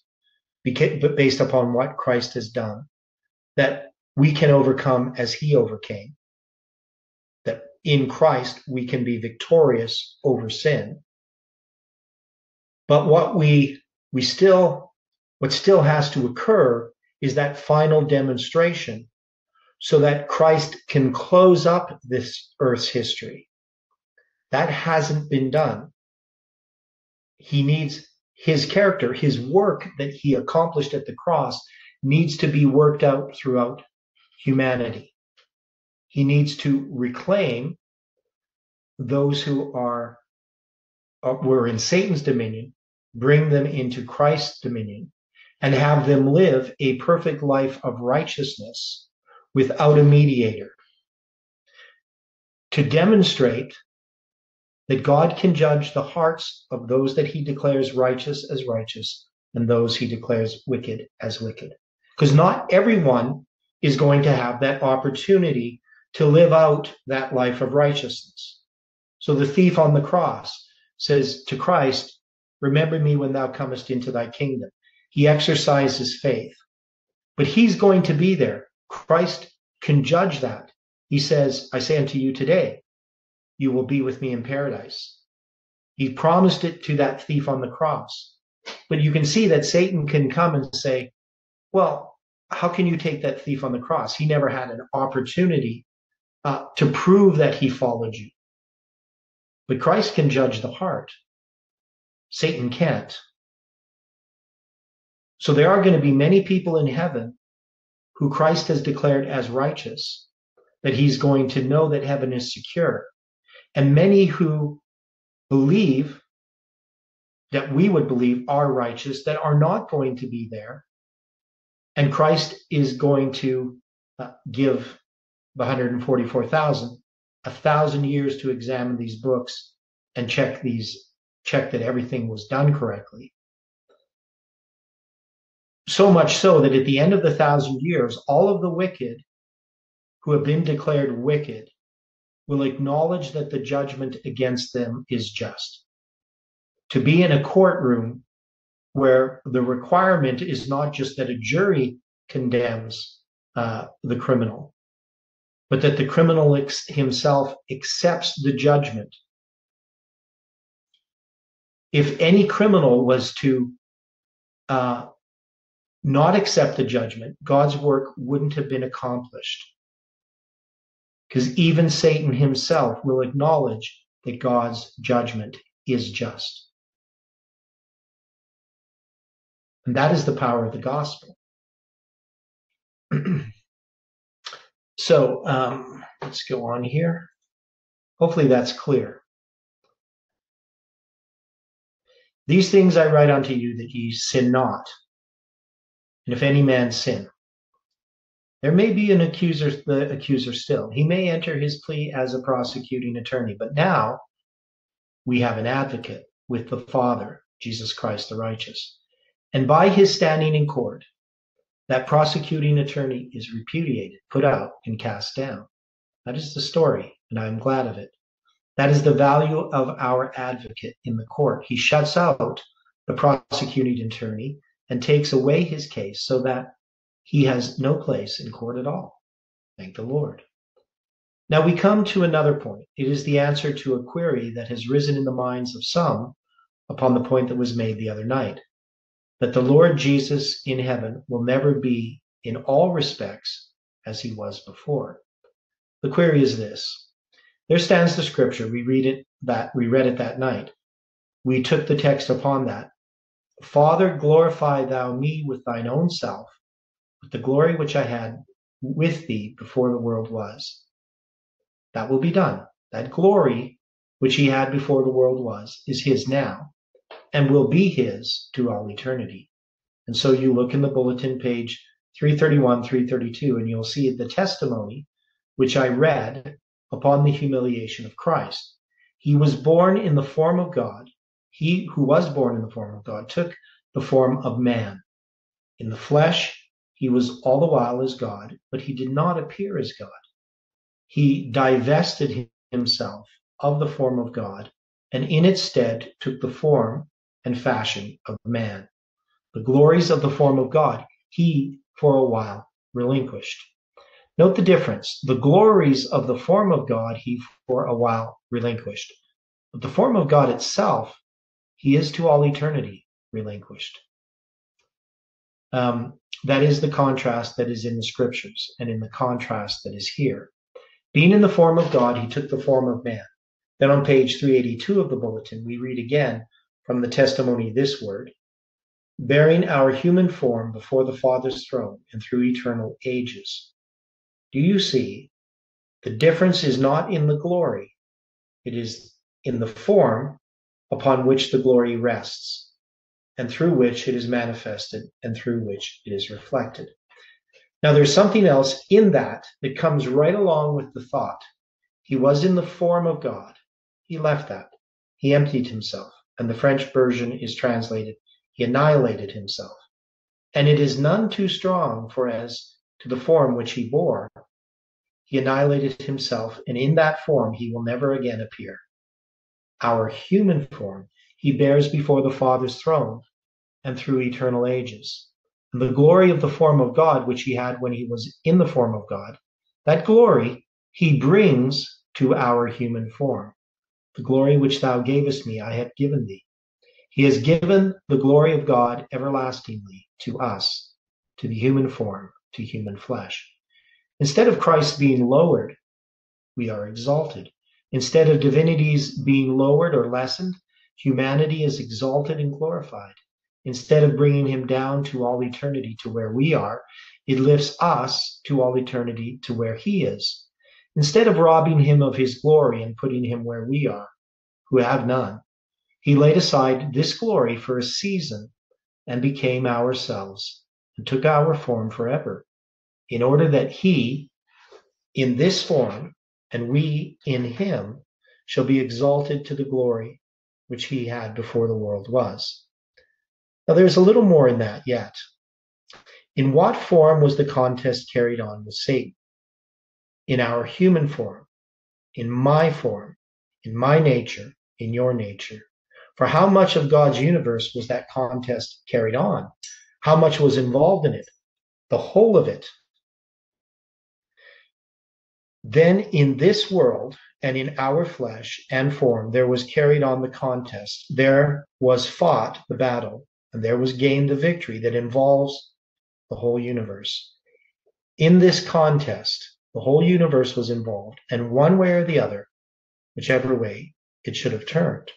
Speaker 1: based upon what Christ has done, that we can overcome as he overcame. That in Christ we can be victorious over sin. But what we we still what still has to occur is that final demonstration so that Christ can close up this earth's history. That hasn't been done. He needs his character, his work that he accomplished at the cross needs to be worked out throughout humanity. He needs to reclaim those who are uh, were in Satan's dominion, bring them into Christ's dominion, and have them live a perfect life of righteousness without a mediator. To demonstrate that God can judge the hearts of those that he declares righteous as righteous and those he declares wicked as wicked. Because not everyone is going to have that opportunity to live out that life of righteousness. So the thief on the cross says to Christ, Remember me when thou comest into thy kingdom. He exercises faith, but he's going to be there. Christ can judge that. He says, I say unto you today, you will be with me in paradise. He promised it to that thief on the cross. But you can see that Satan can come and say, well, how can you take that thief on the cross? He never had an opportunity uh, to prove that he followed you. But Christ can judge the heart. Satan can't. So there are going to be many people in heaven who Christ has declared as righteous, that he's going to know that heaven is secure. And many who believe that we would believe are righteous that are not going to be there. And Christ is going to uh, give the 144,000 a thousand years to examine these books and check these, check that everything was done correctly. So much so that at the end of the thousand years, all of the wicked who have been declared wicked will acknowledge that the judgment against them is just. To be in a courtroom where the requirement is not just that a jury condemns uh, the criminal, but that the criminal ex- himself accepts the judgment. If any criminal was to uh, not accept the judgment, God's work wouldn't have been accomplished. Because even Satan himself will acknowledge that God's judgment is just. And that is the power of the gospel. so um, let's go on here. Hopefully that's clear. These things I write unto you that ye sin not. And if any man sin, there may be an accuser, the accuser still. He may enter his plea as a prosecuting attorney, but now we have an advocate with the Father, Jesus Christ the righteous. And by his standing in court, that prosecuting attorney is repudiated, put out, and cast down. That is the story, and I am glad of it. That is the value of our advocate in the court. He shuts out the prosecuting attorney and takes away his case so that he has no place in court at all. Thank the Lord. Now we come to another point. It is the answer to a query that has risen in the minds of some upon the point that was made the other night that the Lord Jesus in heaven will never be in all respects as he was before. The query is this. There stands the scripture. We read it that we read it that night. We took the text upon that. Father, glorify thou me with thine own self with the glory which I had with thee before the world was. That will be done. That glory which he had before the world was is his now and will be his to all eternity. And so you look in the bulletin page 331, 332, and you'll see the testimony which I read upon the humiliation of Christ. He was born in the form of God. He who was born in the form of God took the form of man. In the flesh, he was all the while as God, but he did not appear as God. He divested himself of the form of God and in its stead took the form and fashion of man. The glories of the form of God he for a while relinquished. Note the difference. The glories of the form of God he for a while relinquished. But the form of God itself he is to all eternity relinquished. Um, that is the contrast that is in the scriptures and in the contrast that is here. Being in the form of God, he took the form of man. Then on page 382 of the bulletin, we read again from the testimony this word bearing our human form before the Father's throne and through eternal ages. Do you see? The difference is not in the glory, it is in the form upon which the glory rests, and through which it is manifested, and through which it is reflected. Now, there's something else in that that comes right along with the thought. He was in the form of God. He left that. He emptied himself. And the French version is translated, He annihilated himself. And it is none too strong, for as to the form which he bore, he annihilated himself, and in that form he will never again appear. Our human form he bears before the Father's throne and through eternal ages. And the glory of the form of God, which he had when he was in the form of God, that glory he brings to our human form. The glory which thou gavest me, I have given thee. He has given the glory of God everlastingly to us, to the human form, to human flesh. Instead of Christ being lowered, we are exalted. Instead of divinities being lowered or lessened, humanity is exalted and glorified. Instead of bringing him down to all eternity to where we are, it lifts us to all eternity to where he is. Instead of robbing him of his glory and putting him where we are, who have none, he laid aside this glory for a season and became ourselves and took our form forever, in order that he, in this form, and we in him, shall be exalted to the glory which he had before the world was. Now, there's a little more in that yet. In what form was the contest carried on with Satan? In our human form, in my form, in my nature, in your nature. For how much of God's universe was that contest carried on? How much was involved in it? The whole of it. Then in this world and in our flesh and form, there was carried on the contest. There was fought the battle and there was gained the victory that involves the whole universe. In this contest, the whole universe was involved, and one way or the other, whichever way, it should have turned.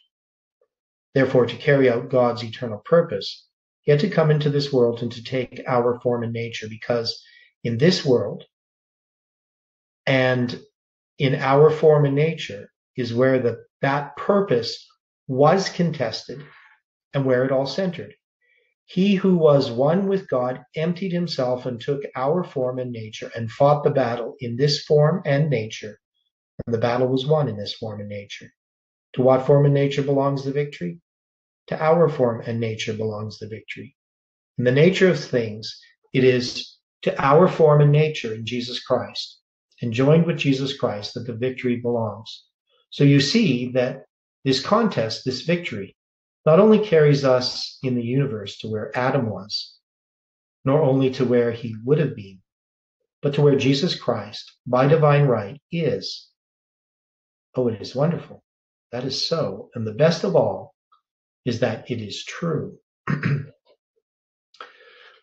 Speaker 1: Therefore, to carry out God's eternal purpose, he had to come into this world and to take our form and nature, because in this world and in our form and nature is where the, that purpose was contested and where it all centered. He who was one with God emptied himself and took our form and nature and fought the battle in this form and nature. And the battle was won in this form and nature. To what form and nature belongs the victory? To our form and nature belongs the victory. In the nature of things, it is to our form and nature in Jesus Christ, and joined with Jesus Christ, that the victory belongs. So you see that this contest, this victory, not only carries us in the universe to where Adam was, nor only to where he would have been, but to where Jesus Christ, by divine right, is. Oh, it is wonderful. That is so. And the best of all is that it is true.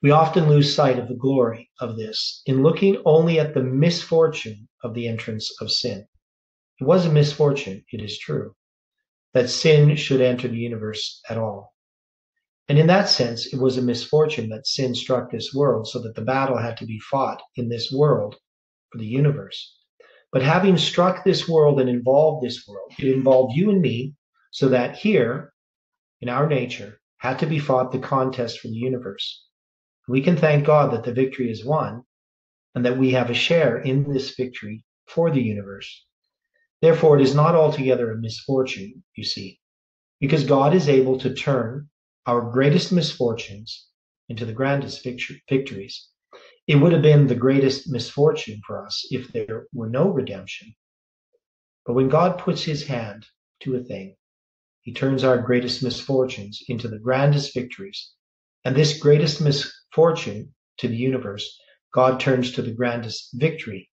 Speaker 1: we often lose sight of the glory of this in looking only at the misfortune of the entrance of sin. It was a misfortune, it is true that sin should enter the universe at all. And in that sense, it was a misfortune that sin struck this world so that the battle had to be fought in this world for the universe. But having struck this world and involved this world, it involved you and me so that here in our nature had to be fought the contest for the universe. We can thank God that the victory is won and that we have a share in this victory for the universe. Therefore, it is not altogether a misfortune, you see, because God is able to turn our greatest misfortunes into the grandest victories. It would have been the greatest misfortune for us if there were no redemption. But when God puts his hand to a thing, he turns our greatest misfortunes into the grandest victories. And this greatest misfortune to the universe, God turns to the grandest victory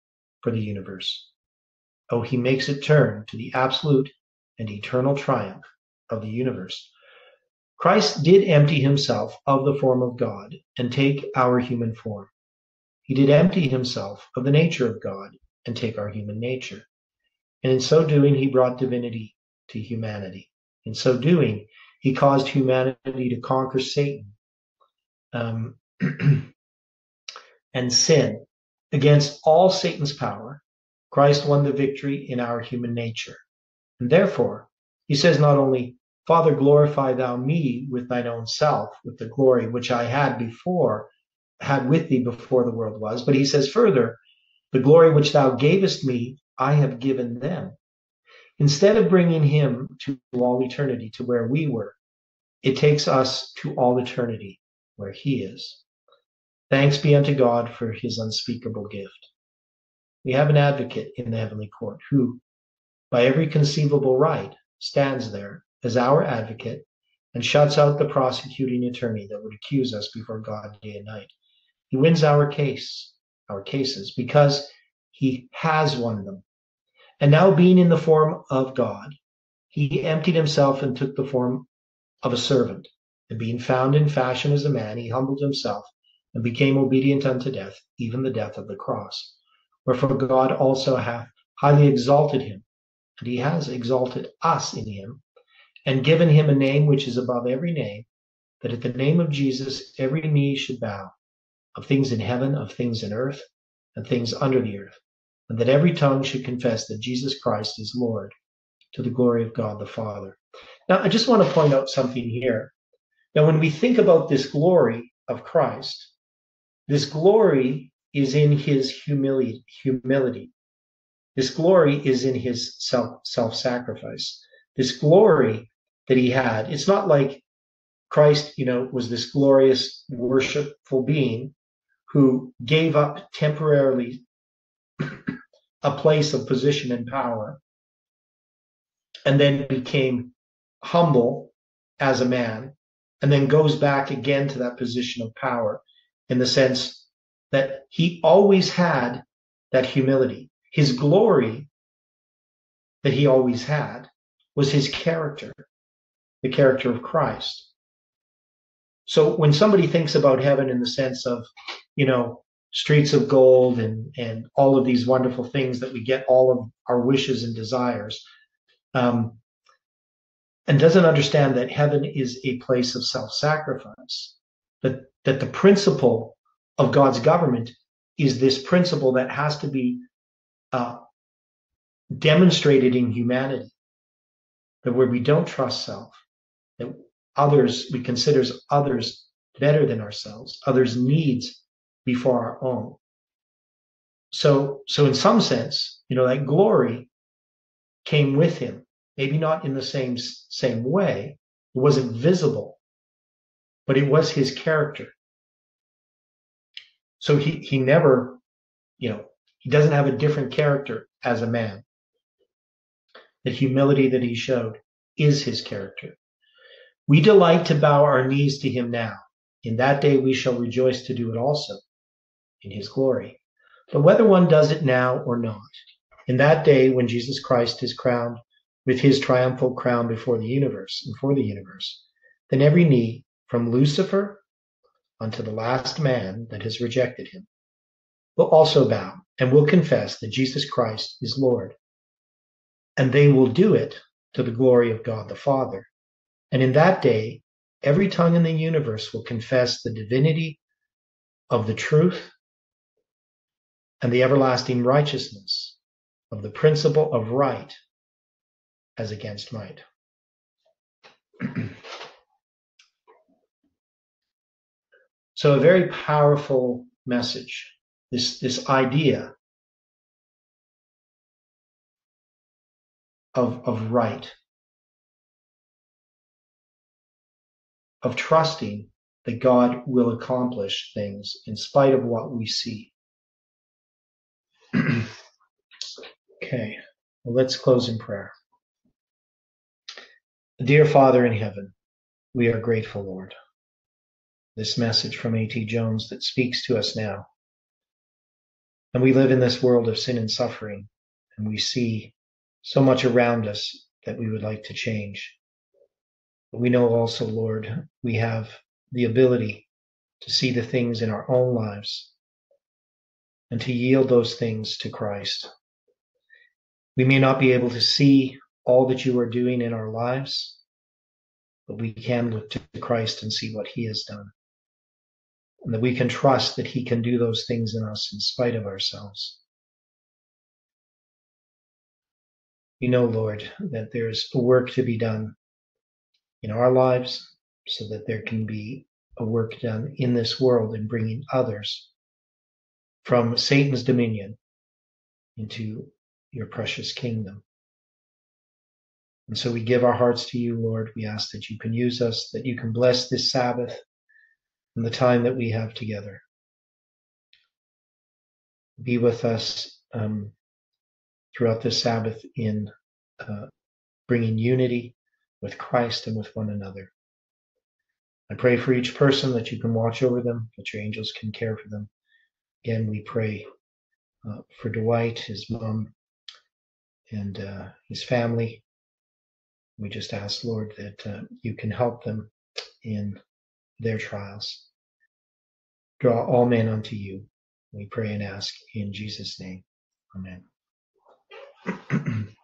Speaker 1: for the universe. Oh, he makes it turn to the absolute and eternal triumph of the universe. Christ did empty himself of the form of God and take our human form. He did empty himself of the nature of God and take our human nature. And in so doing, he brought divinity to humanity. In so doing, he caused humanity to conquer Satan um, and sin against all Satan's power Christ won the victory in our human nature. And therefore, he says not only, Father, glorify thou me with thine own self, with the glory which I had before, had with thee before the world was. But he says further, the glory which thou gavest me, I have given them. Instead of bringing him to all eternity, to where we were, it takes us to all eternity, where he is. Thanks be unto God for his unspeakable gift. We have an advocate in the heavenly court who, by every conceivable right, stands there as our advocate and shuts out the prosecuting attorney that would accuse us before God day and night. He wins our case, our cases, because he has won them. And now being in the form of God, he emptied himself and took the form of a servant. And being found in fashion as a man, he humbled himself and became obedient unto death, even the death of the cross. Wherefore God also hath highly exalted him, and he has exalted us in him, and given him a name which is above every name, that at the name of Jesus every knee should bow, of things in heaven, of things in earth, and things under the earth, and that every tongue should confess that Jesus Christ is Lord, to the glory of God the Father. Now, I just want to point out something here. Now, when we think about this glory of Christ, this glory is in his humility. This glory is in his self self sacrifice. This glory that he had. It's not like Christ, you know, was this glorious worshipful being who gave up temporarily a place of position and power and then became humble as a man and then goes back again to that position of power in the sense that he always had that humility. His glory that he always had was his character, the character of Christ. So when somebody thinks about heaven in the sense of, you know, streets of gold and, and all of these wonderful things that we get all of our wishes and desires, um, and doesn't understand that heaven is a place of self-sacrifice, that, that the principle of God's government is this principle that has to be uh, demonstrated in humanity, that where we don't trust self, that others, we consider others better than ourselves, others' needs before our own. So, so in some sense, you know, that glory came with him, maybe not in the same, same way. It wasn't visible, but it was his character. So he, he never, you know, he doesn't have a different character as a man. The humility that he showed is his character. We delight to bow our knees to him now. In that day we shall rejoice to do it also in his glory. But whether one does it now or not, in that day when Jesus Christ is crowned with his triumphal crown before the universe and for the universe, then every knee from Lucifer unto the last man that has rejected him, will also bow and will confess that Jesus Christ is Lord. And they will do it to the glory of God the Father. And in that day, every tongue in the universe will confess the divinity of the truth and the everlasting righteousness of the principle of right as against might. So a very powerful message, this, this idea of, of right, of trusting that God will accomplish things in spite of what we see. okay, well, let's close in prayer. Dear Father in heaven, we are grateful, Lord this message from A.T. Jones that speaks to us now. And we live in this world of sin and suffering, and we see so much around us that we would like to change. But we know also, Lord, we have the ability to see the things in our own lives and to yield those things to Christ. We may not be able to see all that you are doing in our lives, but we can look to Christ and see what he has done and that we can trust that He can do those things in us in spite of ourselves. We know, Lord, that there's a work to be done in our lives so that there can be a work done in this world in bringing others from Satan's dominion into your precious kingdom. And so we give our hearts to you, Lord. We ask that you can use us, that you can bless this Sabbath and the time that we have together. Be with us um, throughout this Sabbath in uh, bringing unity with Christ and with one another. I pray for each person that you can watch over them, that your angels can care for them. Again, we pray uh, for Dwight, his mom, and uh, his family. We just ask, Lord, that uh, you can help them in their trials. Draw all men unto you. We pray and ask in Jesus' name. Amen.